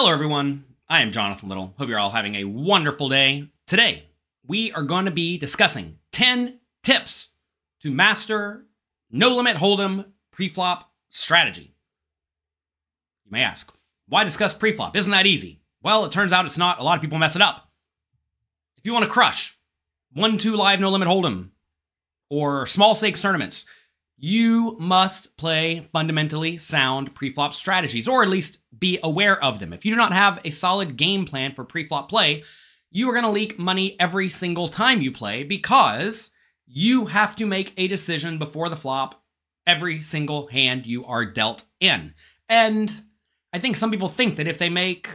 Hello, everyone. I am Jonathan Little. Hope you're all having a wonderful day. Today, we are going to be discussing 10 tips to master no limit hold'em preflop strategy. You may ask, why discuss preflop? Isn't that easy? Well, it turns out it's not. A lot of people mess it up. If you want to crush 1 2 live no limit hold'em or small stakes tournaments, you must play fundamentally sound preflop strategies, or at least be aware of them. If you do not have a solid game plan for preflop play, you are going to leak money every single time you play because you have to make a decision before the flop every single hand you are dealt in. And I think some people think that if they make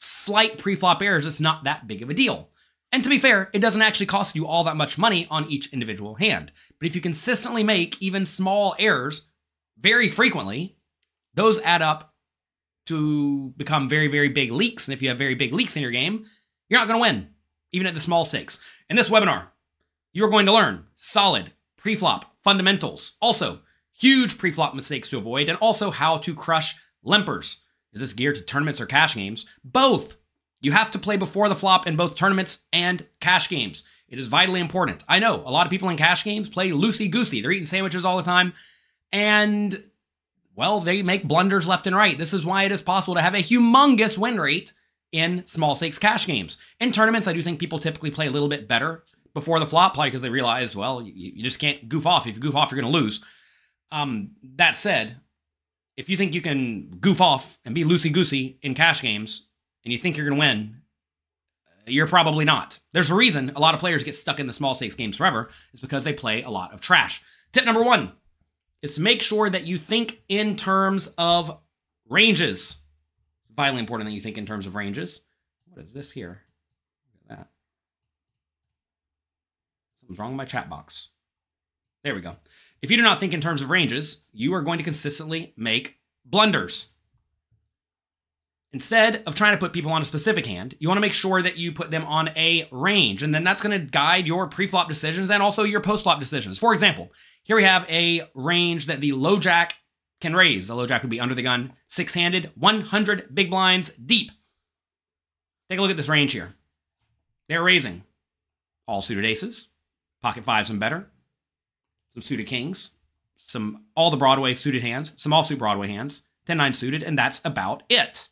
slight preflop errors, it's not that big of a deal. And to be fair, it doesn't actually cost you all that much money on each individual hand. But if you consistently make even small errors very frequently, those add up to become very, very big leaks. And if you have very big leaks in your game, you're not going to win, even at the small stakes. In this webinar, you're going to learn solid preflop fundamentals, also huge preflop mistakes to avoid, and also how to crush limpers. Is this geared to tournaments or cash games? Both you have to play before the flop in both tournaments and cash games. It is vitally important. I know a lot of people in cash games play loosey goosey. They're eating sandwiches all the time. And, well, they make blunders left and right. This is why it is possible to have a humongous win rate in small stakes cash games. In tournaments, I do think people typically play a little bit better before the flop, probably because they realize, well, you, you, just can't goof off. If you goof off, you're going to lose. Um, that said, if you think you can goof off and be loosey goosey in cash games, and you think you're going to win, uh, you're probably not. There's a reason a lot of players get stuck in the small stakes games forever, is because they play a lot of trash. Tip number one is to make sure that you think in terms of ranges. It's vitally important that you think in terms of ranges. What is this here? Look at that. Something's wrong with my chat box. There we go. If you do not think in terms of ranges, you are going to consistently make blunders. Instead of trying to put people on a specific hand, you want to make sure that you put them on a range, and then that's going to guide your pre-flop decisions and also your post-flop decisions. For example, here we have a range that the low jack can raise. The low jack would be under the gun, six-handed, 100 big blinds deep. Take a look at this range here. They're raising all suited aces, pocket fives and better, some suited kings, some all the Broadway suited hands, some offsuit Broadway hands, 10-9 suited, and that's about it.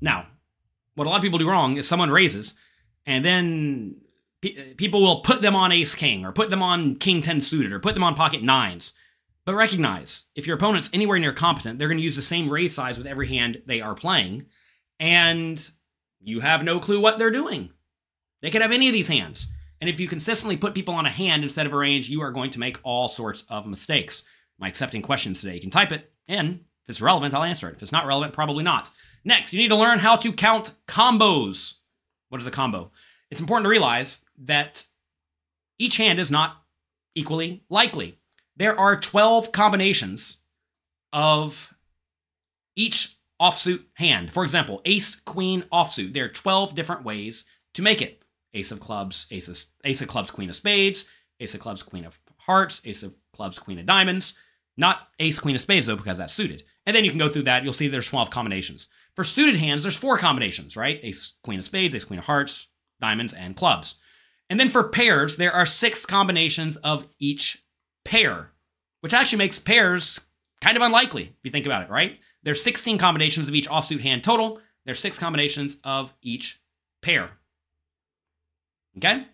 Now, what a lot of people do wrong is someone raises, and then pe- uh, people will put them on ace king, or put them on king 10 suited, or put them on pocket nines. But recognize, if your opponent's anywhere near competent, they're going to use the same raise size with every hand they are playing, and you have no clue what they're doing. They could have any of these hands. And if you consistently put people on a hand instead of a range, you are going to make all sorts of mistakes. I'm accepting questions today. You can type it in. If it's relevant, I'll answer it. If it's not relevant, probably not. Next, you need to learn how to count combos. What is a combo? It's important to realize that each hand is not equally likely. There are 12 combinations of each offsuit hand. For example, ace, queen, offsuit. There are 12 different ways to make it. Ace of clubs, ace of, ace of clubs, queen of spades, ace of clubs, queen of hearts, ace of clubs, queen of diamonds. Not ace, queen of spades, though, because that's suited. And then you can go through that. You'll see there's 12 combinations. For suited hands, there's four combinations, right? Ace, queen of spades, ace, queen of hearts, diamonds, and clubs. And then for pairs, there are six combinations of each pair, which actually makes pairs kind of unlikely if you think about it, right? There's 16 combinations of each offsuit hand total. There's six combinations of each pair. Okay?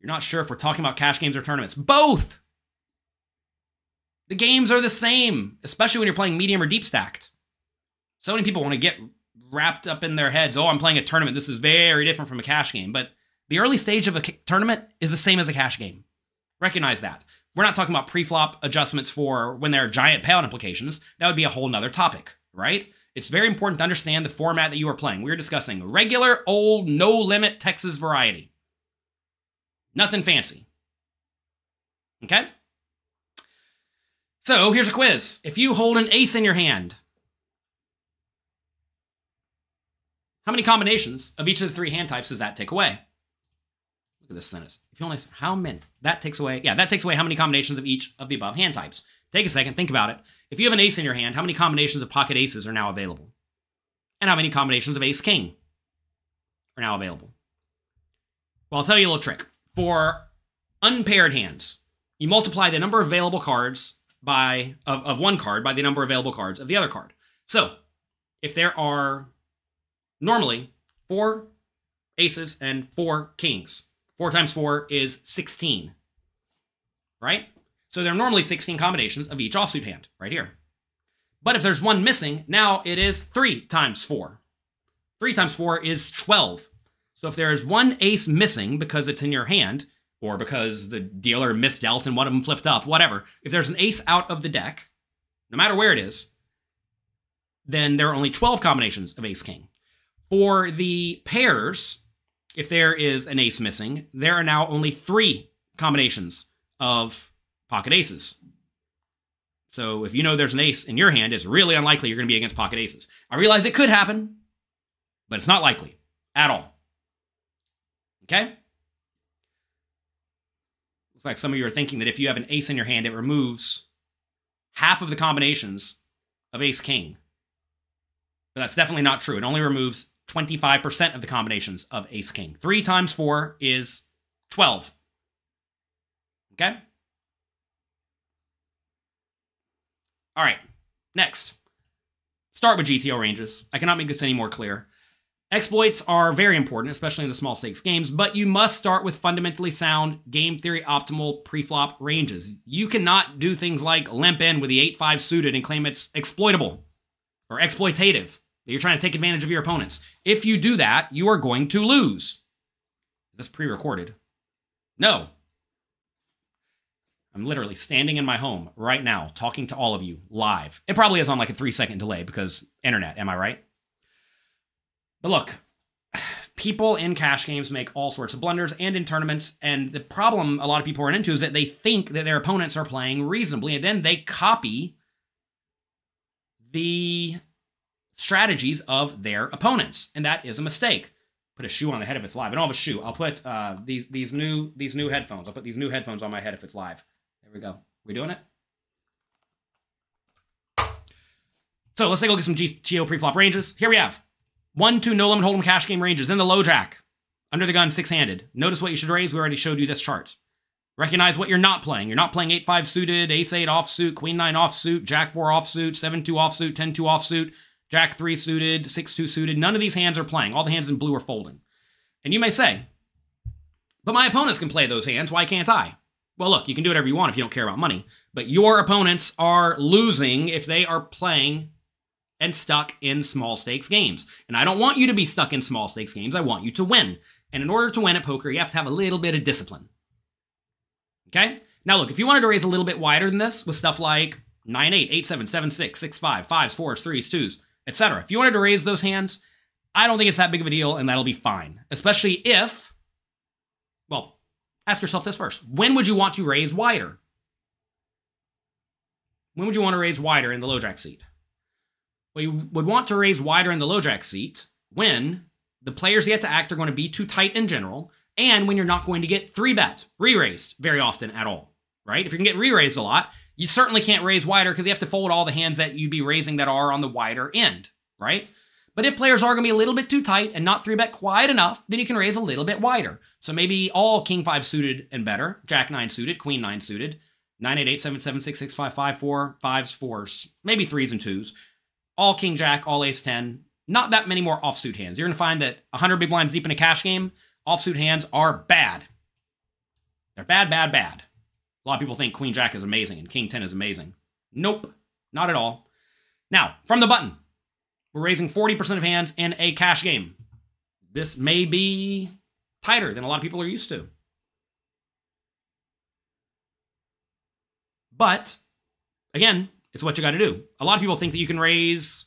You're not sure if we're talking about cash games or tournaments. Both! The games are the same, especially when you're playing medium or deep stacked. So many people want to get wrapped up in their heads. Oh, I'm playing a tournament. This is very different from a cash game. But the early stage of a tournament is the same as a cash game. Recognize that. We're not talking about pre-flop adjustments for when there are giant payout implications. That would be a whole nother topic, right? It's very important to understand the format that you are playing. We're discussing regular, old, no-limit Texas variety. Nothing fancy. Okay? So here's a quiz. If you hold an ace in your hand, how many combinations of each of the three hand types does that take away? Look at this sentence. If you only how many? That takes away, yeah, that takes away how many combinations of each of the above hand types. Take a second, think about it. If you have an ace in your hand, how many combinations of pocket aces are now available? And how many combinations of ace king are now available? Well, I'll tell you a little trick. For unpaired hands, you multiply the number of available cards by of, of one card by the number of available cards of the other card. So if there are normally four aces and four kings, four times four is 16, right? So there are normally 16 combinations of each offsuit hand right here. But if there's one missing, now it is three times four. Three times four is 12. So if there is one ace missing because it's in your hand, or because the dealer misdealt and one of them flipped up, whatever, if there's an ace out of the deck, no matter where it is, then there are only 12 combinations of ace king. For the pairs, if there is an ace missing, there are now only three combinations of pocket aces. So if you know there's an ace in your hand, it's really unlikely you're going to be against pocket aces. I realize it could happen, but it's not likely at all. Okay? Looks like some of you are thinking that if you have an ace in your hand, it removes half of the combinations of ace king. But that's definitely not true. It only removes 25% of the combinations of ace king. 3 times 4 is 12. Okay? All right, next. Start with GTO ranges. I cannot make this any more clear. Exploits are very important, especially in the small stakes games, but you must start with fundamentally sound, game theory optimal preflop ranges. You cannot do things like limp in with the 8-5 suited and claim it's exploitable or exploitative, you're trying to take advantage of your opponents. If you do that, you are going to lose. Is this pre-recorded? No. I'm literally standing in my home right now talking to all of you live. It probably is on like a three second delay because internet, am I right? But look, people in cash games make all sorts of blunders and in tournaments. And the problem a lot of people run into is that they think that their opponents are playing reasonably, and then they copy the strategies of their opponents. And that is a mistake. Put a shoe on the head if it's live. I don't have a shoe. I'll put uh, these these new these new headphones. I'll put these new headphones on my head if it's live. There we go. We doing it? So let's take a look at some GTO preflop ranges. Here we have one, two, no limit hold'em cash game ranges. Then the low jack. Under the gun, six-handed. Notice what you should raise. We already showed you this chart. Recognize what you're not playing. You're not playing 8-5 suited, ace-8 offsuit, queen-9 offsuit, jack-4 offsuit, 7-2 offsuit, 10-2 offsuit, jack-3 suited, 6-2 suited. None of these hands are playing. All the hands in blue are folding. And you may say, but my opponents can play those hands. Why can't I? Well, look, you can do whatever you want if you don't care about money. But your opponents are losing if they are playing and stuck in small stakes games. And I don't want you to be stuck in small stakes games. I want you to win. And in order to win at poker, you have to have a little bit of discipline. Okay? Now, look, if you wanted to raise a little bit wider than this with stuff like 9 8, 8 7, 7 6, 6 5, 5s, 4s, 3s, 2s, etc., if you wanted to raise those hands, I don't think it's that big of a deal and that'll be fine. Especially if, well, ask yourself this first. When would you want to raise wider? When would you want to raise wider in the low jack seat? Well, you would want to raise wider in the low jack seat when the players yet to act are going to be too tight in general, and when you're not going to get three bet, re raised very often at all, right? If you can get re raised a lot, you certainly can't raise wider because you have to fold all the hands that you'd be raising that are on the wider end, right? But if players are going to be a little bit too tight and not three bet quite enough, then you can raise a little bit wider. So maybe all king five suited and better, jack nine suited, queen nine suited, nine eight eight seven seven six six five five four fives fours, maybe threes and twos all king jack, all ace 10. Not that many more offsuit hands. You're going to find that 100 big blinds deep in a cash game, offsuit hands are bad. They're bad, bad, bad. A lot of people think queen jack is amazing and king 10 is amazing. Nope, not at all. Now, from the button, we're raising 40% of hands in a cash game. This may be tighter than a lot of people are used to. But, again, it's what you got to do. A lot of people think that you can raise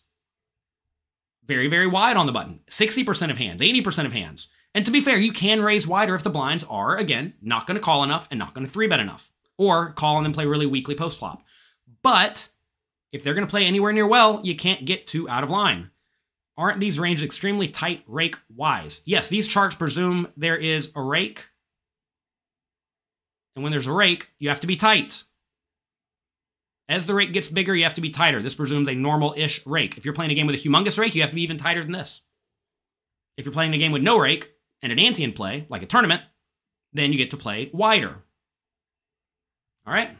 very, very wide on the button 60% of hands, 80% of hands. And to be fair, you can raise wider if the blinds are, again, not going to call enough and not going to three bet enough, or call and then play really weakly post flop. But if they're going to play anywhere near well, you can't get too out of line. Aren't these ranges extremely tight rake wise? Yes, these charts presume there is a rake. And when there's a rake, you have to be tight. As the rake gets bigger, you have to be tighter. This presumes a normal-ish rake. If you're playing a game with a humongous rake, you have to be even tighter than this. If you're playing a game with no rake and an ante in play, like a tournament, then you get to play wider. All right?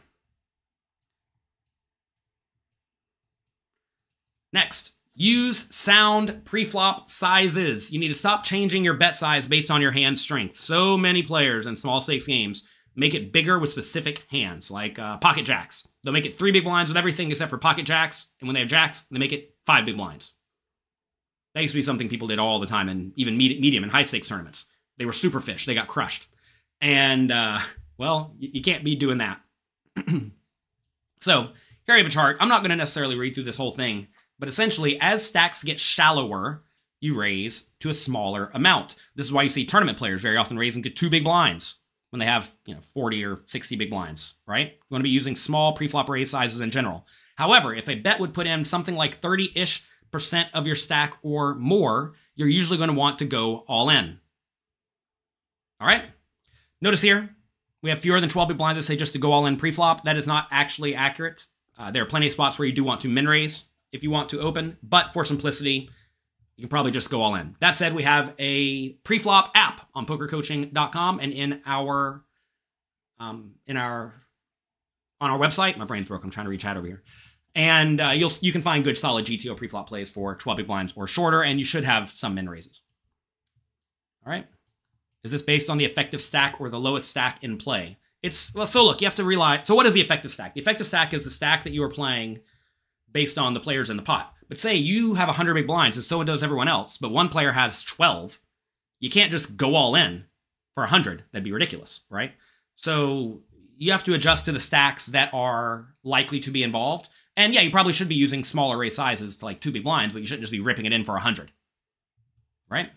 Next, use sound preflop sizes. You need to stop changing your bet size based on your hand strength. So many players in small stakes games make it bigger with specific hands, like uh, pocket jacks. They'll make it three big blinds with everything except for pocket jacks, and when they have jacks, they make it five big blinds. That used to be something people did all the time, and even medium and high stakes tournaments. They were super fish. They got crushed. And, uh, well, you can't be doing that. so, here I have a chart. I'm not going to necessarily read through this whole thing, but essentially, as stacks get shallower, you raise to a smaller amount. This is why you see tournament players very often raising to two big blinds when they have, you know, 40 or 60 big blinds, right? You want to be using small pre-flop raise sizes in general. However, if a bet would put in something like 30-ish percent of your stack or more, you're usually going to want to go all in. All right? Notice here, we have fewer than 12 big blinds that say just to go all in pre-flop. That is not actually accurate. Uh, there are plenty of spots where you do want to min raise if you want to open, but for simplicity, you can probably just go all in. That said, we have a pre-flop app on pokercoaching.com and in our um, in our on our website. My brain's broke. I'm trying to reach out over here. And uh, you'll you can find good solid GTO pre-flop plays for 12 big blinds or shorter, and you should have some min raises. All right. Is this based on the effective stack or the lowest stack in play? It's well, so look, you have to rely. So what is the effective stack? The effective stack is the stack that you are playing based on the players in the pot. But say you have 100 big blinds and so does everyone else, but one player has 12. You can't just go all in for 100. That'd be ridiculous, right? So you have to adjust to the stacks that are likely to be involved. And yeah, you probably should be using smaller raise sizes to like two big blinds, but you shouldn't just be ripping it in for 100. Right?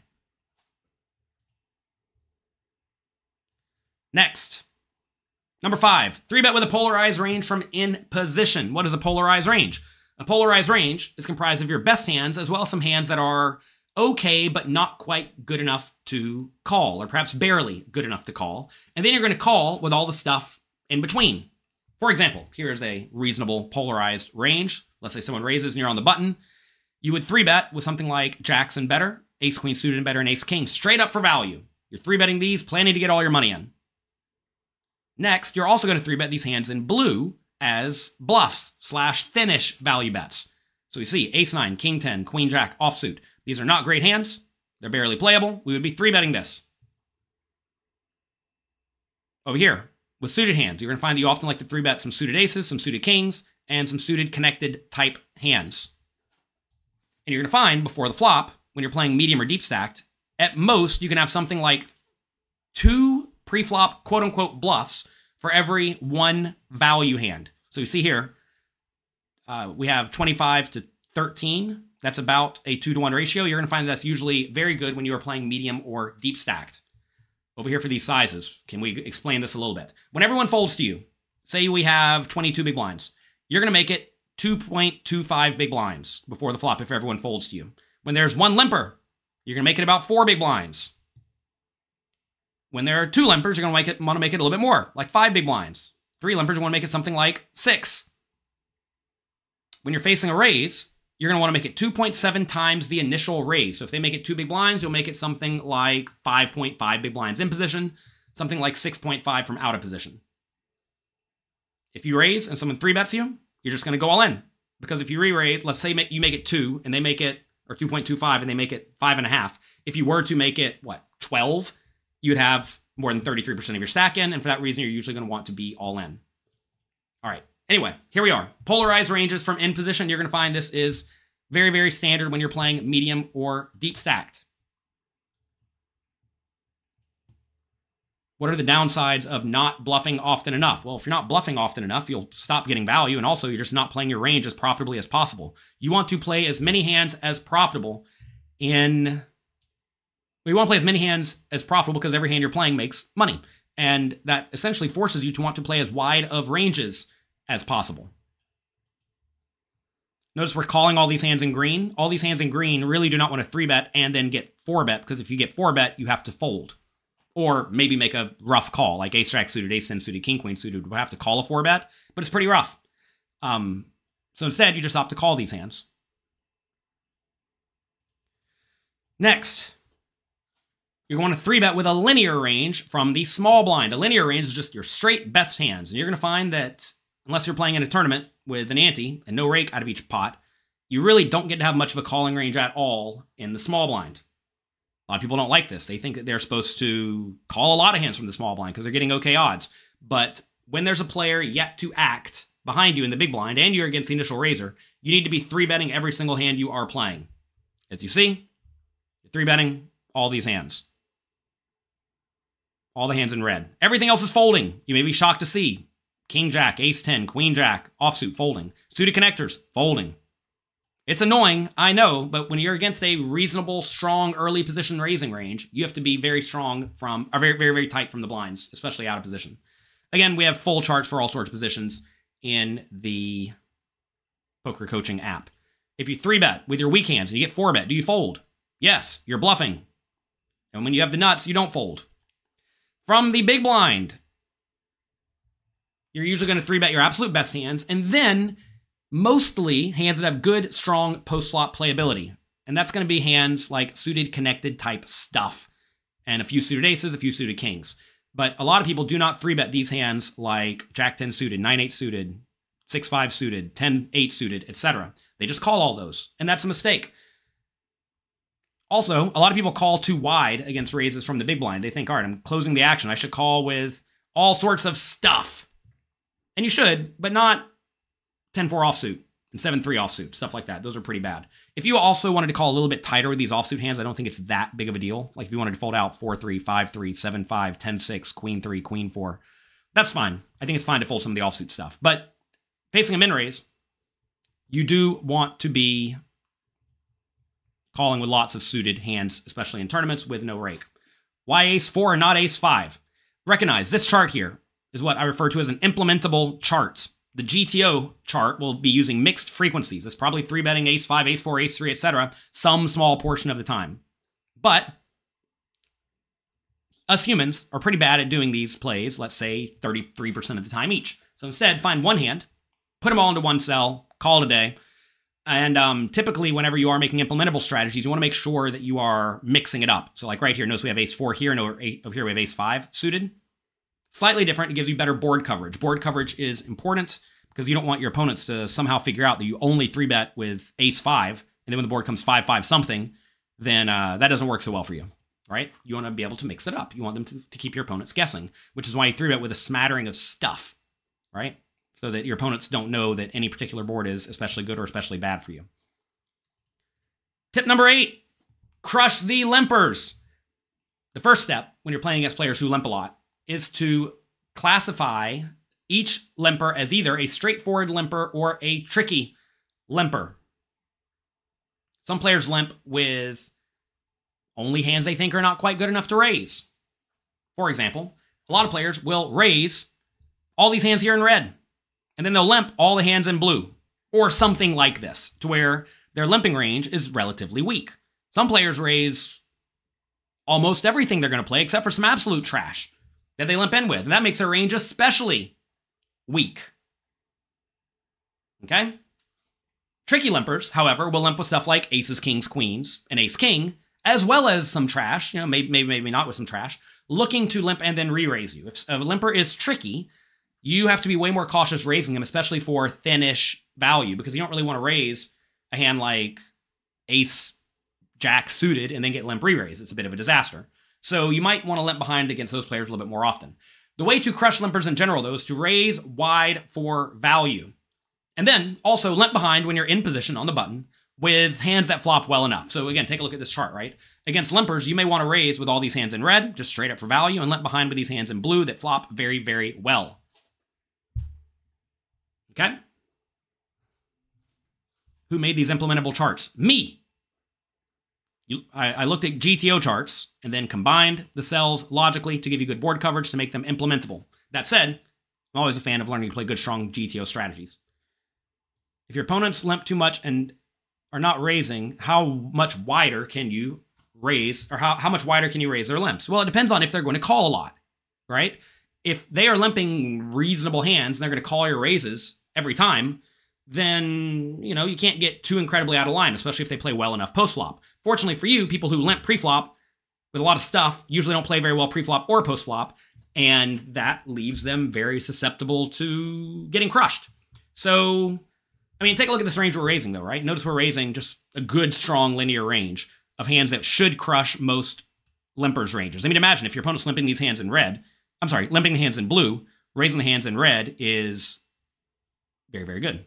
Next. Number five, three bet with a polarized range from in position. What is a polarized range? A polarized range is comprised of your best hands as well as some hands that are okay, but not quite good enough to call, or perhaps barely good enough to call. And then you're going to call with all the stuff in between. For example, here's a reasonable polarized range. Let's say someone raises and you're on the button. You would three bet with something like jacks and better, ace queen suited and better, and ace king straight up for value. You're three betting these, planning to get all your money in. Next, you're also going to three bet these hands in blue as bluffs slash thinnish value bets. So we see ace 9, king 10, queen jack, offsuit. These are not great hands. They're barely playable. We would be three betting this. Over here, with suited hands, you're going to find that you often like to three bet some suited aces, some suited kings, and some suited connected type hands. And you're going to find before the flop, when you're playing medium or deep stacked, at most you can have something like two pre-flop quote unquote bluffs for every one value hand. So you see here, uh, we have 25 to 13. That's about a two to one ratio. You're going to find that's usually very good when you are playing medium or deep stacked. Over here for these sizes, can we explain this a little bit? When everyone folds to you, say we have 22 big blinds, you're going to make it 2.25 big blinds before the flop if everyone folds to you. When there's one limper, you're going to make it about four big blinds. When there are two limpers, you're going to want to make it a little bit more, like five big blinds. Three limpers, you want to make it something like six. When you're facing a raise, you're going to want to make it 2.7 times the initial raise. So if they make it two big blinds, you'll make it something like 5.5 big blinds in position, something like 6.5 from out of position. If you raise and someone three bets you, you're just going to go all in. Because if you re-raise, let's say you make it two and they make it, or 2.25 and they make it five and a half. If you were to make it, what, 12, you'd have more than 33% of your stack in. And for that reason, you're usually going to want to be all in. All right. Anyway, here we are. Polarized ranges from in position. You're going to find this is very, very standard when you're playing medium or deep stacked. What are the downsides of not bluffing often enough? Well, if you're not bluffing often enough, you'll stop getting value, and also you're just not playing your range as profitably as possible. You want to play as many hands as profitable in. You want to play as many hands as profitable because every hand you're playing makes money. And that essentially forces you to want to play as wide of ranges as possible. Notice we're calling all these hands in green. All these hands in green really do not want to three bet and then get four bet because if you get four bet, you have to fold. Or maybe make a rough call, like ace jack suited, ace ten suited, king queen suited. We'll have to call a four bet, but it's pretty rough. Um, so instead, you just opt to call these hands. Next, you're going to three bet with a linear range from the small blind. A linear range is just your straight best hands. And you're going to find that unless you're playing in a tournament with an ante and no rake out of each pot, you really don't get to have much of a calling range at all in the small blind. A lot of people don't like this. They think that they're supposed to call a lot of hands from the small blind because they're getting okay odds. But when there's a player yet to act behind you in the big blind and you're against the initial raiser, you need to be three betting every single hand you are playing. As you see, you're three betting all these hands. All the hands in red. Everything else is folding. You may be shocked to see. King Jack, Ace 10, Queen Jack, offsuit folding. Suited connectors, folding. It's annoying, I know, but when you're against a reasonable, strong early position raising range, you have to be very strong from, or very, very, very tight from the blinds, especially out of position. Again, we have full charts for all sorts of positions in the poker coaching app. If you three bet with your weak hands and you get four bet, do you fold? Yes, you're bluffing. And when you have the nuts, you don't fold. From the big blind, you're usually going to three bet your absolute best hands, and then mostly hands that have good, strong post flop playability. And that's going to be hands like suited, connected type stuff, and a few suited aces, a few suited kings. But a lot of people do not three bet these hands like Jack 10 suited, 9 8 suited, 6 5 suited, 10 8 suited, etc. They just call all those, and that's a mistake. Also, a lot of people call too wide against raises from the big blind. They think, all right, I'm closing the action. I should call with all sorts of stuff. And you should, but not 10 4 offsuit and 7 3 offsuit, stuff like that. Those are pretty bad. If you also wanted to call a little bit tighter with these offsuit hands, I don't think it's that big of a deal. Like if you wanted to fold out 4 3, 5 3, 7 5, 10 6, Queen 3, Queen 4, that's fine. I think it's fine to fold some of the offsuit stuff. But facing a min raise, you do want to be calling with lots of suited hands, especially in tournaments with no rake. Why ace 4 and not ace 5? Recognize this chart here is what I refer to as an implementable chart. The GTO chart will be using mixed frequencies. It's probably three betting ace 5, ace 4, ace 3, etc., some small portion of the time. But us humans are pretty bad at doing these plays, let's say 33% of the time each. So instead, find one hand, put them all into one cell, call it a day, and um, typically, whenever you are making implementable strategies, you want to make sure that you are mixing it up. So, like right here, notice we have ace four here, and over, over here we have ace five suited. Slightly different. It gives you better board coverage. Board coverage is important because you don't want your opponents to somehow figure out that you only three bet with ace five, and then when the board comes five five something, then uh, that doesn't work so well for you, right? You want to be able to mix it up. You want them to, to keep your opponents guessing, which is why you three bet with a smattering of stuff, right? So that your opponents don't know that any particular board is especially good or especially bad for you. Tip number eight crush the limpers. The first step when you're playing against players who limp a lot is to classify each limper as either a straightforward limper or a tricky limper. Some players limp with only hands they think are not quite good enough to raise. For example, a lot of players will raise all these hands here in red and then they'll limp all the hands in blue, or something like this, to where their limping range is relatively weak. Some players raise almost everything they're going to play except for some absolute trash that they limp in with, and that makes their range especially weak. Okay? Tricky limpers, however, will limp with stuff like aces, kings, queens, and ace king, as well as some trash, you know, maybe, maybe, maybe not with some trash, looking to limp and then re raise you. If a limper is tricky, you have to be way more cautious raising them, especially for thinnish value, because you don't really want to raise a hand like ace jack suited and then get limp re-raise. It's a bit of a disaster. So you might want to limp behind against those players a little bit more often. The way to crush limpers in general, though, is to raise wide for value. And then also limp behind when you're in position on the button with hands that flop well enough. So again, take a look at this chart, right? Against limpers, you may want to raise with all these hands in red, just straight up for value, and limp behind with these hands in blue that flop very, very well. Okay? Who made these implementable charts? Me. You, I, I looked at GTO charts and then combined the cells logically to give you good board coverage to make them implementable. That said, I'm always a fan of learning to play good, strong GTO strategies. If your opponents limp too much and are not raising, how much wider can you raise, or how, how much wider can you raise their limps? Well, it depends on if they're going to call a lot, right? if they are limping reasonable hands and they're going to call your raises every time, then you know you can't get too incredibly out of line, especially if they play well enough post flop. Fortunately for you, people who limp pre-flop with a lot of stuff usually don't play very well pre-flop or post-flop, and that leaves them very susceptible to getting crushed. So, I mean, take a look at this range we're raising, though, right? Notice we're raising just a good, strong linear range of hands that should crush most limpers' ranges. I mean, imagine if your opponent's limping these hands in red. I'm sorry, limping the hands in blue, raising the hands in red is very, very good.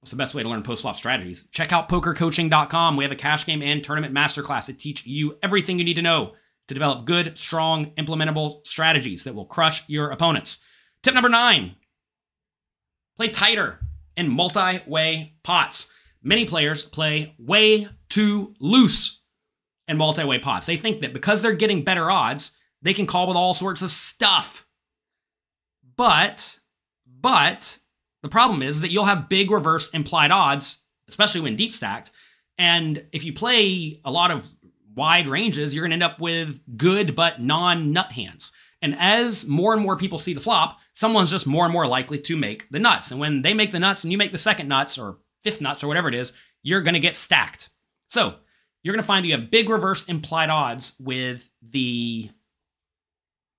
What's the best way to learn post flop strategies? Check out pokercoaching.com. We have a cash game and tournament masterclass that teach you everything you need to know to develop good, strong, implementable strategies that will crush your opponents. Tip number nine play tighter in multi way pots. Many players play way too loose in multi way pots. They think that because they're getting better odds, they can call with all sorts of stuff. But, but, the problem is that you'll have big reverse implied odds, especially when deep stacked. And if you play a lot of wide ranges, you're going to end up with good but non nut hands. And as more and more people see the flop, someone's just more and more likely to make the nuts. And when they make the nuts and you make the second nuts or fifth nuts or whatever it is, you're going to get stacked. So you're going to find that you have big reverse implied odds with the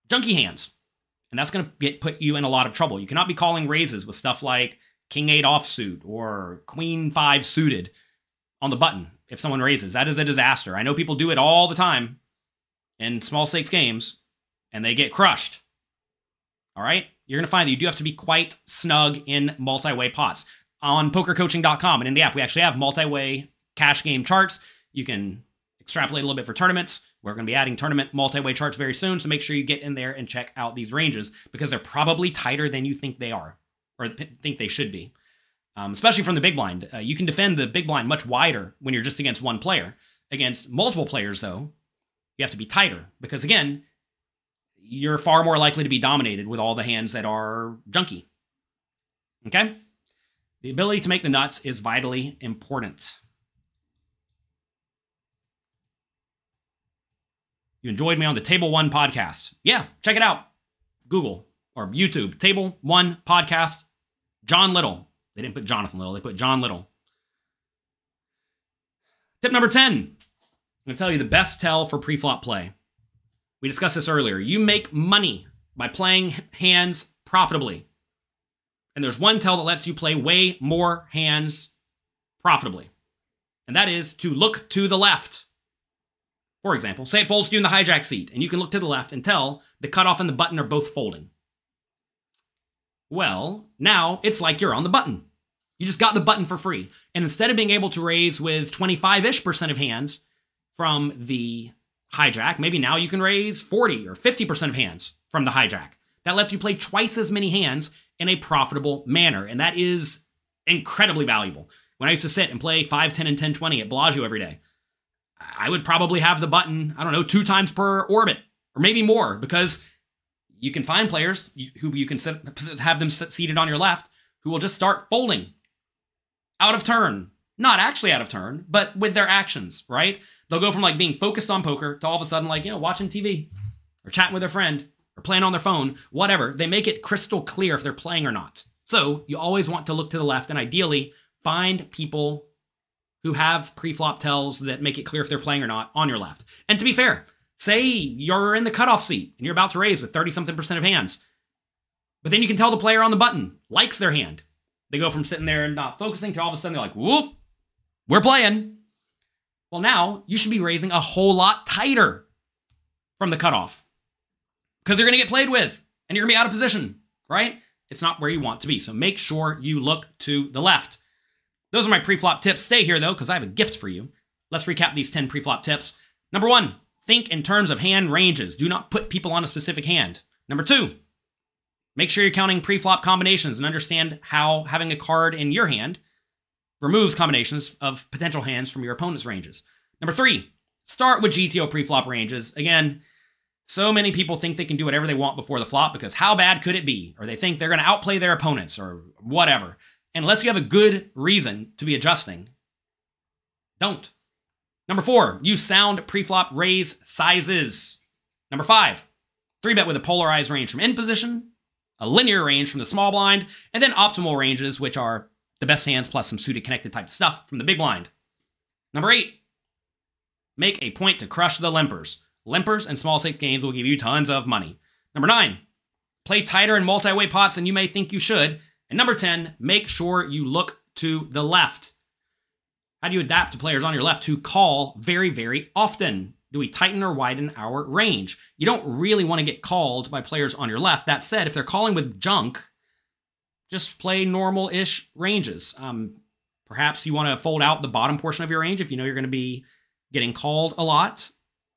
junky hands. And that's going to get put you in a lot of trouble. You cannot be calling raises with stuff like king eight offsuit or queen five suited on the button if someone raises. That is a disaster. I know people do it all the time in small stakes games and they get crushed. All right? You're going to find that you do have to be quite snug in multi way pots. On pokercoaching.com and in the app, we actually have multi way cash game charts. You can extrapolate a little bit for tournaments. We're going to be adding tournament multi-way charts very soon, so make sure you get in there and check out these ranges because they're probably tighter than you think they are or think they should be. Um, especially from the big blind. Uh, you can defend the big blind much wider when you're just against one player. Against multiple players, though, you have to be tighter because, again, you're far more likely to be dominated with all the hands that are junky. Okay? The ability to make the nuts is vitally important. You enjoyed me on the Table One podcast. Yeah, check it out. Google or YouTube, Table One podcast. John Little. They didn't put Jonathan Little, they put John Little. Tip number 10. I'm going to tell you the best tell for pre-flop play. We discussed this earlier. You make money by playing hands profitably. And there's one tell that lets you play way more hands profitably. And that is to look to the left. For example, say it folds to you in the hijack seat, and you can look to the left and tell the cutoff and the button are both folding. Well, now it's like you're on the button. You just got the button for free. And instead of being able to raise with 25 ish percent of hands from the hijack, maybe now you can raise 40 or 50% of hands from the hijack. That lets you play twice as many hands in a profitable manner. And that is incredibly valuable. When I used to sit and play 5, 10, and 10, 20 at Bellagio every day, I would probably have the button, I don't know, two times per orbit or maybe more because you can find players who you can have them seated on your left who will just start folding out of turn. Not actually out of turn, but with their actions, right? They'll go from like being focused on poker to all of a sudden like, you know, watching TV or chatting with their friend or playing on their phone, whatever. They make it crystal clear if they're playing or not. So you always want to look to the left and ideally find people who have pre-flop tells that make it clear if they're playing or not on your left. And to be fair, say you're in the cutoff seat and you're about to raise with 30 something percent of hands, but then you can tell the player on the button likes their hand. They go from sitting there and not focusing to all of a sudden they're like, whoop, we're playing. Well, now you should be raising a whole lot tighter from the cutoff because you're going to get played with and you're going to be out of position, right? It's not where you want to be. So make sure you look to the left. Those are my pre-flop tips. Stay here though, because I have a gift for you. Let's recap these 10 pre-flop tips. Number one, think in terms of hand ranges. Do not put people on a specific hand. Number two, make sure you're counting pre-flop combinations and understand how having a card in your hand removes combinations of potential hands from your opponent's ranges. Number three, start with GTO pre-flop ranges. Again, so many people think they can do whatever they want before the flop because how bad could it be? Or they think they're going to outplay their opponents or whatever unless you have a good reason to be adjusting, don't. Number four, use sound preflop raise sizes. Number five, three bet with a polarized range from in position, a linear range from the small blind, and then optimal ranges, which are the best hands plus some suited connected type stuff from the big blind. Number eight, make a point to crush the limpers. Limpers and small stakes games will give you tons of money. Number nine, play tighter in multi-way pots than you may think you should. And number 10, make sure you look to the left. How do you adapt to players on your left who call very, very often? Do we tighten or widen our range? You don't really want to get called by players on your left. That said, if they're calling with junk, just play normal-ish ranges. Um, perhaps you want to fold out the bottom portion of your range if you know you're going to be getting called a lot.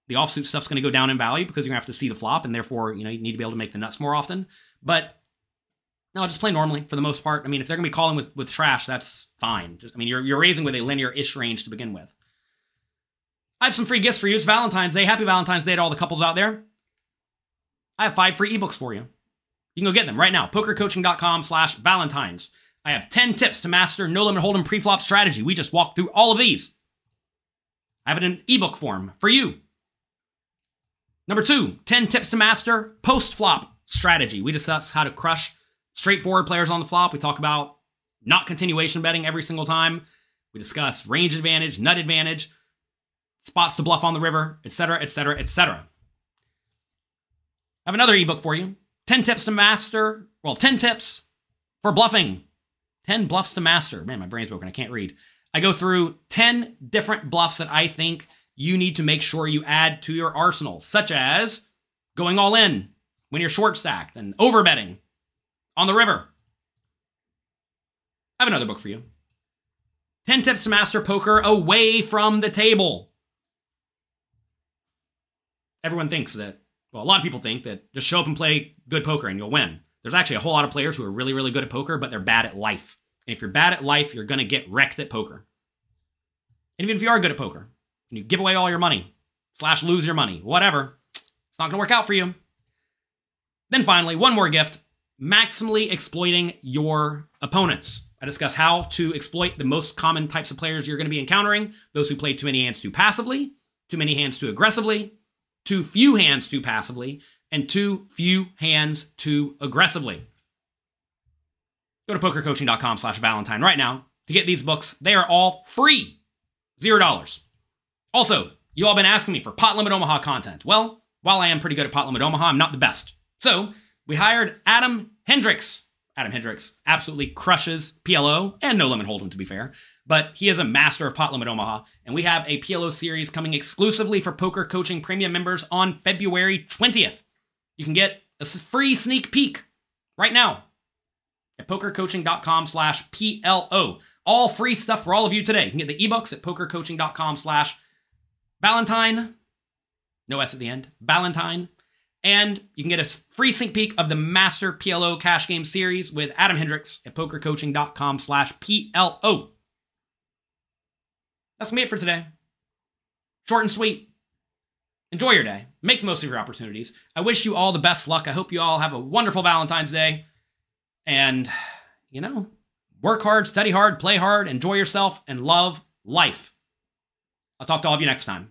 The offsuit stuff's going to go down in value because you're going to have to see the flop, and therefore, you know, you need to be able to make the nuts more often. But no, just play normally for the most part. I mean, if they're going to be calling with, with trash, that's fine. Just, I mean, you're, you're raising with a linear-ish range to begin with. I have some free gifts for you. It's Valentine's Day. Happy Valentine's Day to all the couples out there. I have five free ebooks for you. You can go get them right now. Pokercoaching.com slash Valentines. I have 10 tips to master no limit hold'em preflop strategy. We just walked through all of these. I have it in ebook form for you. Number two, 10 tips to master post flop strategy. We discuss how to crush straightforward players on the flop. We talk about not continuation betting every single time. We discuss range advantage, nut advantage, spots to bluff on the river, etc., etc., etc. I have another ebook for you 10 tips to master, well, 10 tips for bluffing. 10 bluffs to master. Man, my brain's broken. I can't read. I go through 10 different bluffs that I think you need to make sure you add to your arsenal, such as going all in when you're short stacked and overbetting on the river. I have another book for you 10 Tips to Master Poker Away from the Table. Everyone thinks that, well, a lot of people think that just show up and play good poker and you'll win. There's actually a whole lot of players who are really, really good at poker, but they're bad at life. And if you're bad at life, you're going to get wrecked at poker. And even if you are good at poker and you give away all your money, slash lose your money, whatever, it's not going to work out for you. Then finally, one more gift maximally exploiting your opponents. I discuss how to exploit the most common types of players you're going to be encountering those who play too many hands too passively, too many hands too aggressively, too few hands too passively, and too few hands too aggressively. Go to pokercoaching.com slash Valentine right now to get these books. They are all free. Zero dollars. Also, you all been asking me for Pot Limit Omaha content. Well, while I am pretty good at Pot Limit Omaha, I'm not the best. So we hired Adam Hendrix. Adam Hendrix absolutely crushes PLO and No Limit Hold'em, to be fair, but he is a master of Pot Limit Omaha, and we have a PLO series coming exclusively for Poker Coaching Premium members on February 20th. You can get a free sneak peek right now at pokercoaching.com slash PLO. All free stuff for all of you today. You can get the ebooks at pokercoaching.com slash Valentine. No S at the end. Valentine. And you can get a free sneak peek of the Master PLO Cash Game Series with Adam Hendrix at pokercoaching.com slash PLO. That's me it for today. Short and sweet. Enjoy your day. Make the most of your opportunities. I wish you all the best luck. I hope you all have a wonderful Valentine's Day. And, you know, work hard, study hard, play hard, enjoy yourself, and love life. I'll talk to all of you next time.